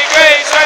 we grace, right